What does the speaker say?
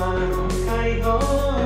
มางใครก็